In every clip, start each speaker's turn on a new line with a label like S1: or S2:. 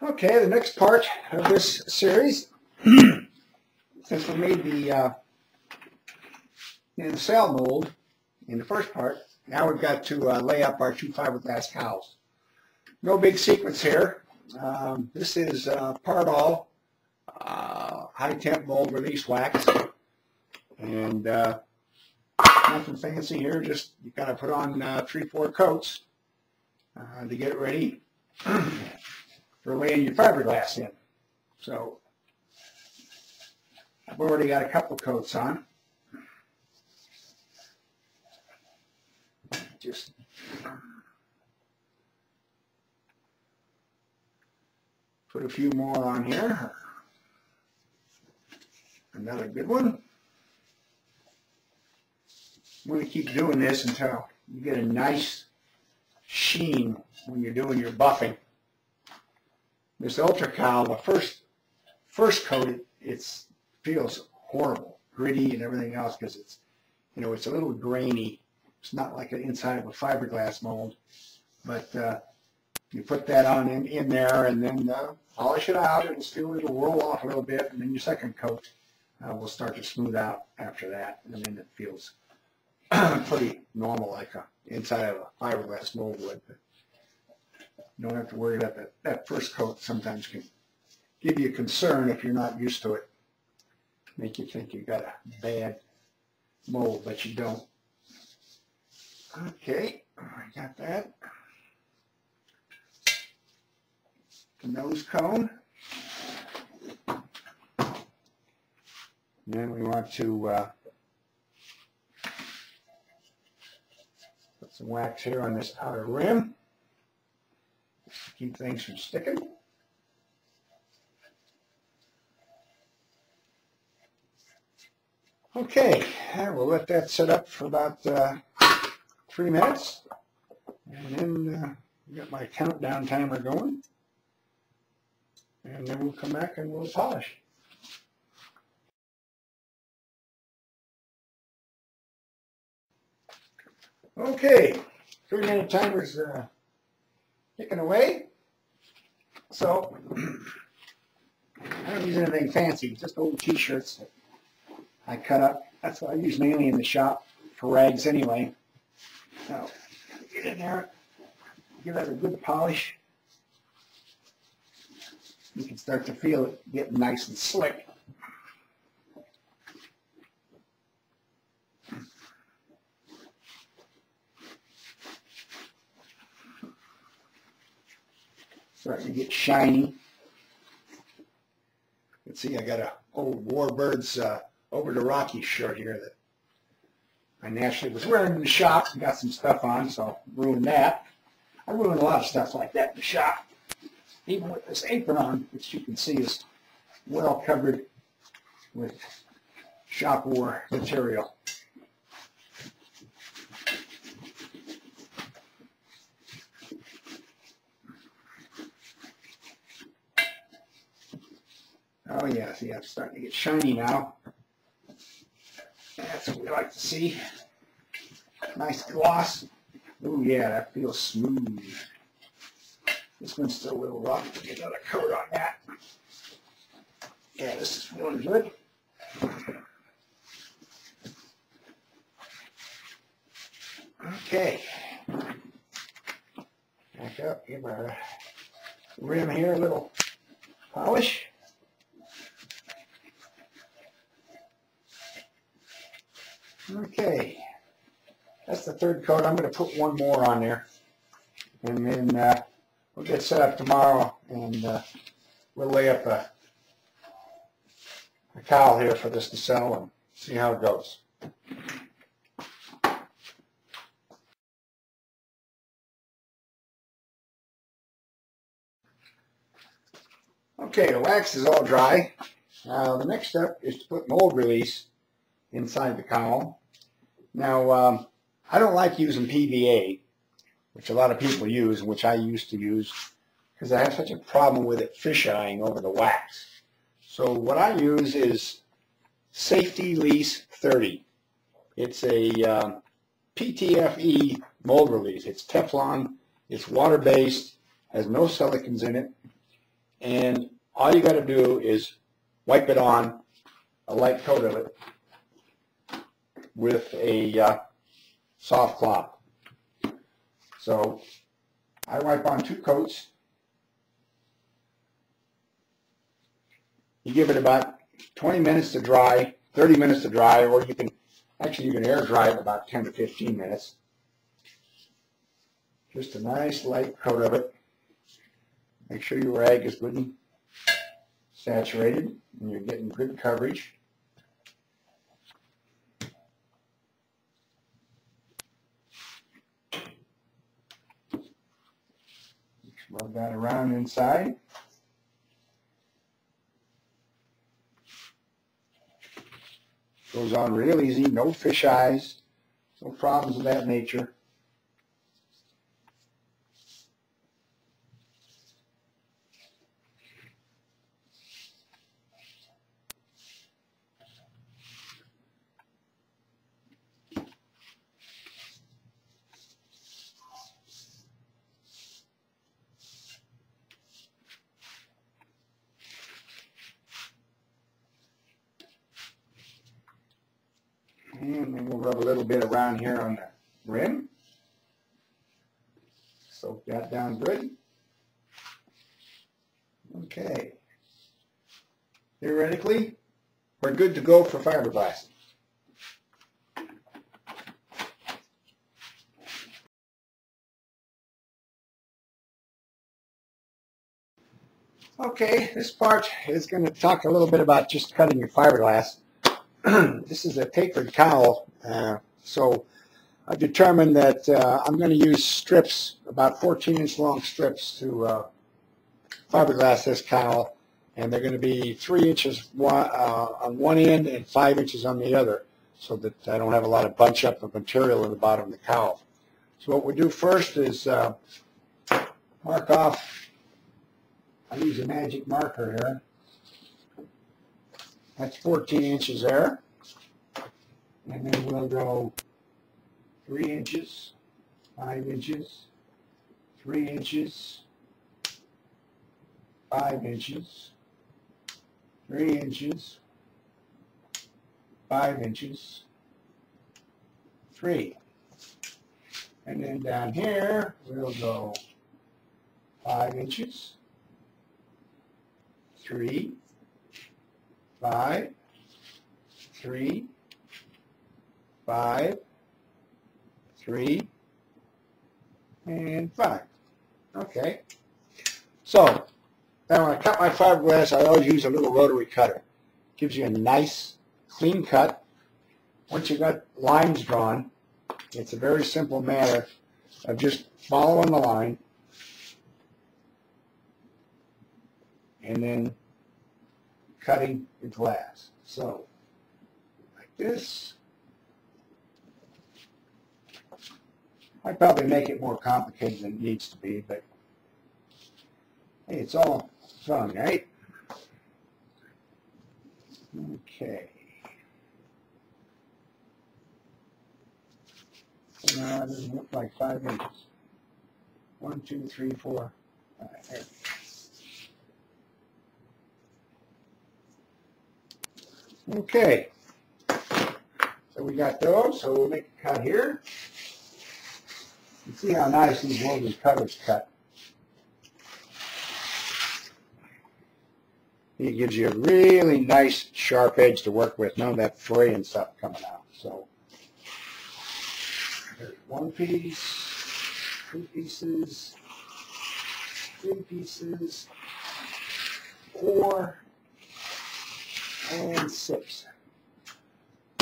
S1: Okay, the next part of this series, since we made the uh, nacelle mold in the first part, now we've got to uh, lay up our two fiberglass cowls. No big secrets here. Um, this is uh, Partall uh, high temp mold release wax, and uh, nothing fancy here. Just you gotta put on uh, three, four coats uh, to get it ready for laying your fiberglass in. So I've already got a couple coats on. Just put a few more on here. Another good one. I'm going to keep doing this until you get a nice sheen when you're doing your buffing. This Ultracal, the first first coat, it it's, feels horrible, gritty and everything else because it's, you know, it's a little grainy. It's not like the inside of a fiberglass mold, but uh, you put that on in, in there and then uh, polish it out. It'll still it'll roll off a little bit, and then your second coat uh, will start to smooth out after that, and then it feels pretty normal like a inside of a fiberglass mold would. But you don't have to worry about that. That first coat sometimes can give you concern if you're not used to it. Make you think you've got a bad mold, but you don't. Okay, I got that. The nose cone. then we want to uh, put some wax here on this outer rim. Keep things from sticking. Okay, we'll let that set up for about uh, three minutes. And then uh, get my countdown timer going. And then we'll come back and we'll polish. Okay, three minute timer's uh, ticking away. So, I don't use anything fancy, just old t-shirts I cut up. That's what I use mainly in the shop for rags anyway. So, get in there, give that a good polish. You can start to feel it getting nice and slick. Starting to get shiny. Let's see, I got a old Warbirds uh, over the Rocky shirt here that I naturally was wearing in the shop and got some stuff on, so ruined that. I ruined a lot of stuff like that in the shop. Even with this apron on, which you can see is well covered with shop war material. Oh, yeah, see, I'm starting to get shiny now. That's what we like to see. Nice gloss. Oh yeah, that feels smooth. This one's still a little rough. Get another coat on that. Yeah, this is feeling good. Okay. Back up, give our rim here a little polish. Okay, that's the third coat. I'm going to put one more on there. And then uh, we'll get set up tomorrow and uh, we'll lay up a, a cowl here for this to sell and see how it goes. Okay, the wax is all dry. Now the next step is to put mold release inside the cowl. Now, um, I don't like using PVA, which a lot of people use, which I used to use, because I have such a problem with it fish-eyeing over the wax. So what I use is Safety Lease 30. It's a um, PTFE mold release. It's Teflon, it's water-based, has no silicones in it, And all you got to do is wipe it on, a light coat of it, with a uh, soft cloth. So I wipe on two coats. You give it about 20 minutes to dry, 30 minutes to dry, or you can, actually you can air dry it about 10 to 15 minutes. Just a nice light coat of it. Make sure your rag is good and saturated and you're getting good coverage. That around inside. Goes on real easy, no fish eyes, no problems of that nature. And then we'll rub a little bit around here on the rim. Soak that down good. Okay. Theoretically, we're good to go for fiberglass. Okay, this part is going to talk a little bit about just cutting your fiberglass. this is a tapered cowl, uh, so I determined that uh, I'm going to use strips, about 14 inch long strips to uh, fiberglass this cowl, and they're going to be three inches one, uh, on one end and five inches on the other, so that I don't have a lot of bunch up of material in the bottom of the cowl. So what we do first is uh, mark off, I use a magic marker here, that's 14 inches there. And then we'll go three inches, five inches, three inches, five inches, three inches, five inches, three. And then down here, we'll go five inches, three, five, three, five, three, and five. Okay. So, now when I cut my fiberglass, I always use a little rotary cutter. Gives you a nice, clean cut. Once you've got lines drawn, it's a very simple matter of just following the line and then cutting the glass. So, like this. I probably make it more complicated than it needs to be, but hey, it's all fun, right? Okay. Now, it doesn't like five inches. One, two, three, four, five. There. Okay. So we got those, so we'll make a cut here. You see how nice these woven covers cut. It gives you a really nice sharp edge to work with, none of that fray and stuff coming out. So there's one piece, two pieces, three pieces, four, and six.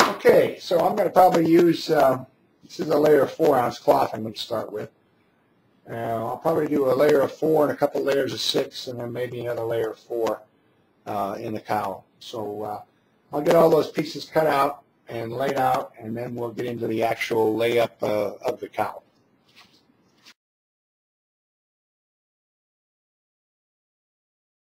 S1: Okay, so I'm going to probably use, uh, this is a layer of four ounce cloth I'm going to start with. Uh, I'll probably do a layer of four and a couple layers of six and then maybe another layer of four uh, in the cowl. So uh, I'll get all those pieces cut out and laid out and then we'll get into the actual layup uh, of the cowl.